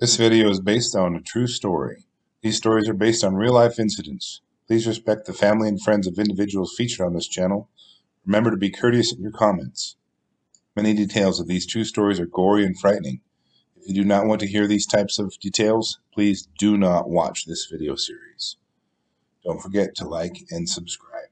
This video is based on a true story. These stories are based on real-life incidents. Please respect the family and friends of individuals featured on this channel. Remember to be courteous in your comments. Many details of these true stories are gory and frightening. If you do not want to hear these types of details, please do not watch this video series. Don't forget to like and subscribe.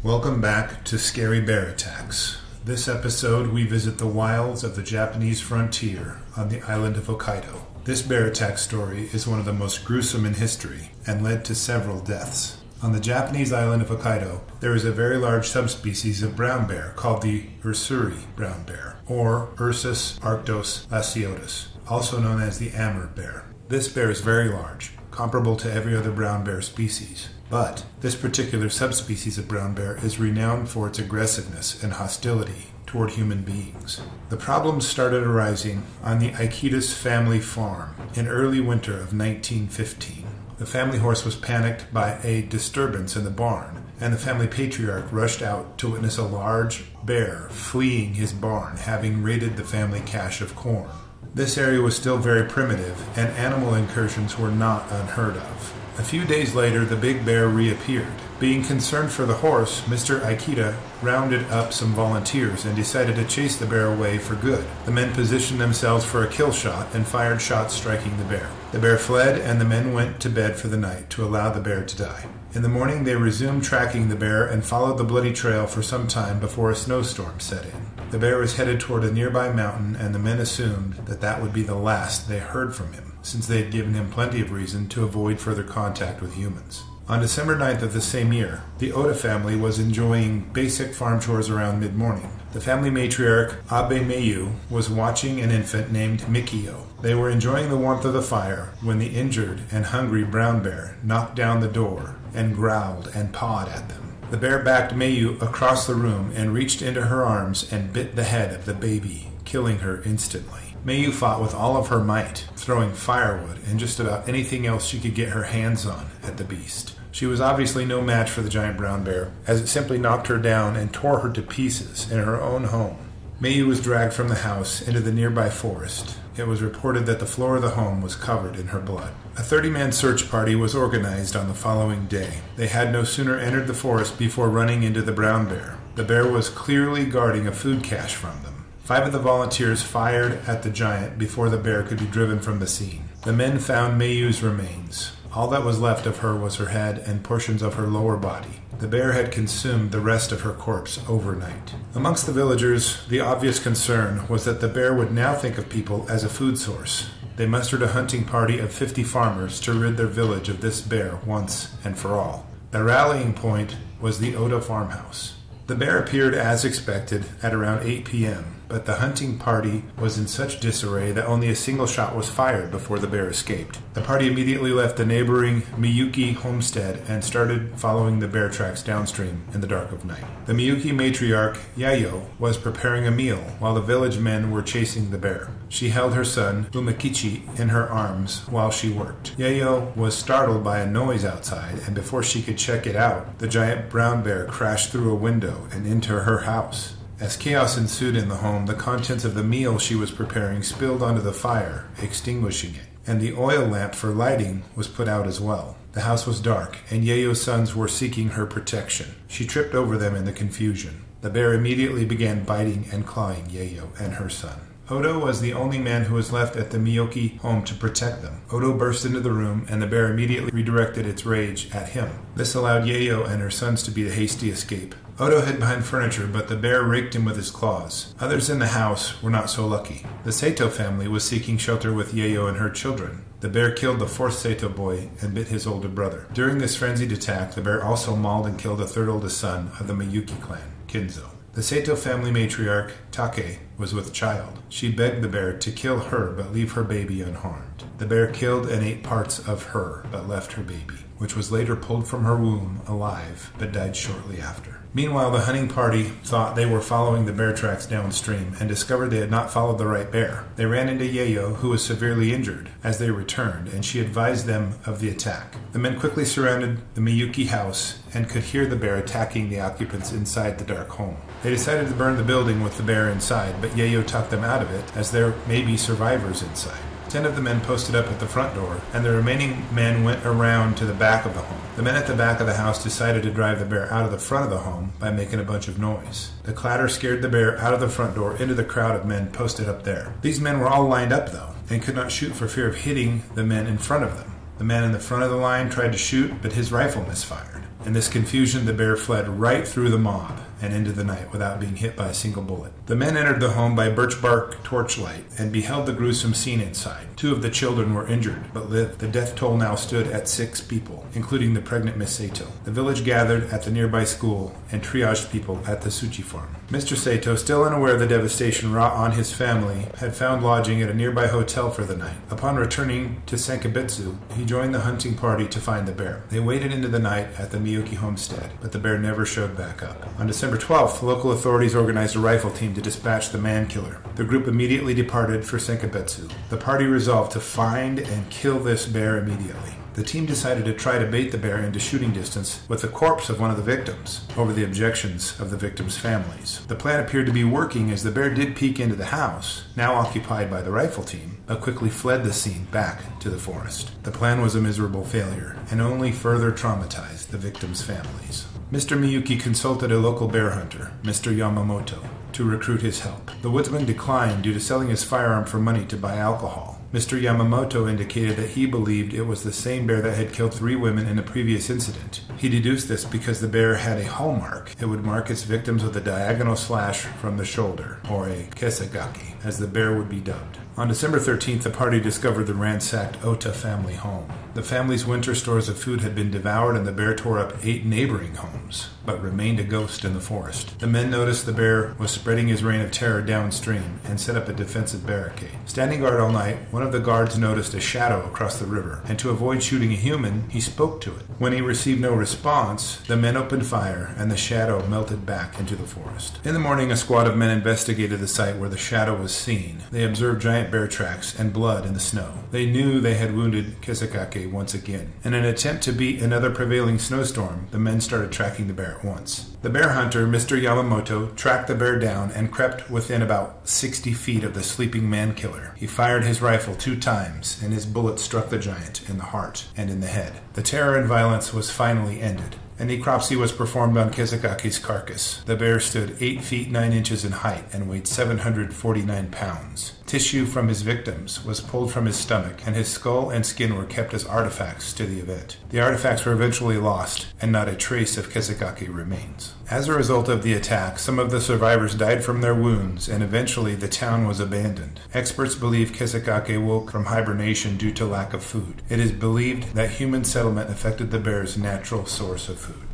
Welcome back to Scary Bear Attacks. This episode, we visit the wilds of the Japanese frontier on the island of Hokkaido. This bear attack story is one of the most gruesome in history and led to several deaths. On the Japanese island of Hokkaido, there is a very large subspecies of brown bear called the Ussuri brown bear, or Ursus arctos lasiotus, also known as the Amur bear. This bear is very large, comparable to every other brown bear species. But this particular subspecies of brown bear is renowned for its aggressiveness and hostility toward human beings. The problems started arising on the Ikedas family farm in early winter of 1915. The family horse was panicked by a disturbance in the barn, and the family patriarch rushed out to witness a large bear fleeing his barn, having raided the family cache of corn. This area was still very primitive, and animal incursions were not unheard of. A few days later, the big bear reappeared. Being concerned for the horse, Mr. Ikeda rounded up some volunteers and decided to chase the bear away for good. The men positioned themselves for a kill shot and fired shots striking the bear. The bear fled, and the men went to bed for the night to allow the bear to die. In the morning, they resumed tracking the bear and followed the bloody trail for some time before a snowstorm set in. The bear was headed toward a nearby mountain, and the men assumed that that would be the last they heard from him since they had given him plenty of reason to avoid further contact with humans. On December 9th of the same year, the Oda family was enjoying basic farm chores around mid morning. The family matriarch, Abe Meiyu, was watching an infant named Mikio. They were enjoying the warmth of the fire when the injured and hungry brown bear knocked down the door and growled and pawed at them. The bear backed Meiyu across the room and reached into her arms and bit the head of the baby, killing her instantly. Meiyu fought with all of her might, throwing firewood and just about anything else she could get her hands on at the beast. She was obviously no match for the giant brown bear, as it simply knocked her down and tore her to pieces in her own home. Mayu was dragged from the house into the nearby forest. It was reported that the floor of the home was covered in her blood. A 30 man search party was organized on the following day. They had no sooner entered the forest before running into the brown bear. The bear was clearly guarding a food cache from them. Five of the volunteers fired at the giant before the bear could be driven from the scene. The men found Mayu's remains. All that was left of her was her head and portions of her lower body. The bear had consumed the rest of her corpse overnight. Amongst the villagers, the obvious concern was that the bear would now think of people as a food source. They mustered a hunting party of 50 farmers to rid their village of this bear once and for all. The rallying point was the Oda farmhouse. The bear appeared as expected at around 8 p.m but the hunting party was in such disarray that only a single shot was fired before the bear escaped. The party immediately left the neighboring Miyuki homestead and started following the bear tracks downstream in the dark of night. The Miyuki matriarch, Yayo, was preparing a meal while the village men were chasing the bear. She held her son, Umekichi, in her arms while she worked. Yayo was startled by a noise outside, and before she could check it out, the giant brown bear crashed through a window and into her house. As chaos ensued in the home, the contents of the meal she was preparing spilled onto the fire, extinguishing it, and the oil lamp for lighting was put out as well. The house was dark, and Yayo's sons were seeking her protection. She tripped over them in the confusion. The bear immediately began biting and clawing Yayo and her son. Odo was the only man who was left at the Miyoki home to protect them. Odo burst into the room, and the bear immediately redirected its rage at him. This allowed Yayo and her sons to beat a hasty escape. Odo hid behind furniture, but the bear raked him with his claws. Others in the house were not so lucky. The Sato family was seeking shelter with Yayo and her children. The bear killed the fourth Sato boy and bit his older brother. During this frenzied attack, the bear also mauled and killed the third oldest son of the Miyuki clan, Kinzo. The Sato family matriarch, Take, was with child. She begged the bear to kill her but leave her baby unharmed. The bear killed and ate parts of her but left her baby. which was later pulled from her womb alive but died shortly after. Meanwhile, the hunting party thought they were following the bear tracks downstream and discovered they had not followed the right bear. They ran into Yayo, who was severely injured, as they returned, and she advised them of the attack. The men quickly surrounded the Miyuki house and could hear the bear attacking the occupants inside the dark home. They decided to burn the building with the bear inside, but Yayo talked them out of it, as there may be survivors inside. Ten of the men posted up at the front door, and the remaining men went around to the back of the home. The men at the back of the house decided to drive the bear out of the front of the home by making a bunch of noise. The clatter scared the bear out of the front door into the crowd of men posted up there. These men were all lined up, though, and could not shoot for fear of hitting the men in front of them. The man in the front of the line tried to shoot, but his rifle misfired. In this confusion, the bear fled right through the mob and into the night without being hit by a single bullet. The men entered the home by birch bark torchlight and beheld the gruesome scene inside. Two of the children were injured but lived. The death toll now stood at six people, including the pregnant Miss Sato. The village gathered at the nearby school and triaged people at the Suchi farm. Mr. Sato, still unaware of the devastation wrought on his family, had found lodging at a nearby hotel for the night. Upon returning to Senkabetsu, he joined the hunting party to find the bear. They waited into the night at the Miyuki homestead, but the bear never showed back up. On December 12th, local authorities organized a rifle team to dispatch the man killer. The group immediately departed for Senkabetsu. The party resolved to find and kill this bear immediately. The team decided to try to bait the bear into shooting distance with the corpse of one of the victims, over the objections of the victims' families. The plan appeared to be working as the bear did peek into the house, now occupied by the rifle team, but quickly fled the scene back to the forest. The plan was a miserable failure and only further traumatized the victims' families. Mr. Miyuki consulted a local bear hunter, Mr. Yamamoto, to recruit his help. The woodsman declined due to selling his firearm for money to buy alcohol. Mr. Yamamoto indicated that he believed it was the same bear that had killed three women in a previous incident. He deduced this because the bear had a hallmark. It would mark its victims with a diagonal slash from the shoulder, or a kesagaki, as the bear would be dubbed. On December 13th, the party discovered the ransacked Ota family home. The family's winter stores of food had been devoured, and the bear tore up eight neighboring homes, but remained a ghost in the forest. The men noticed the bear was spreading his reign of terror downstream and set up a defensive barricade. Standing guard all night, one of the guards noticed a shadow across the river, and to avoid shooting a human, he spoke to it. When he received no response, the men opened fire, and the shadow melted back into the forest. In the morning, a squad of men investigated the site where the shadow was seen. They observed giant bear tracks and blood in the snow. They knew they had wounded Kisakake once again. In an attempt to beat another prevailing snowstorm, the men started tracking the bear at once. The bear hunter, Mr. Yamamoto, tracked the bear down and crept within about 60 feet of the sleeping man killer. He fired his rifle two times, and his bullet struck the giant in the heart and in the head. The terror and violence was finally ended. A necropsy was performed on Kisakake's carcass. The bear stood 8 feet 9 inches in height and weighed 749 pounds. Tissue from his victims was pulled from his stomach, and his skull and skin were kept as artifacts to the event. The artifacts were eventually lost, and not a trace of Kisakake remains. As a result of the attack, some of the survivors died from their wounds, and eventually the town was abandoned. Experts believe Kisakake woke from hibernation due to lack of food. It is believed that human settlement affected the bear's natural source of food.